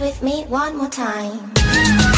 with me one more time.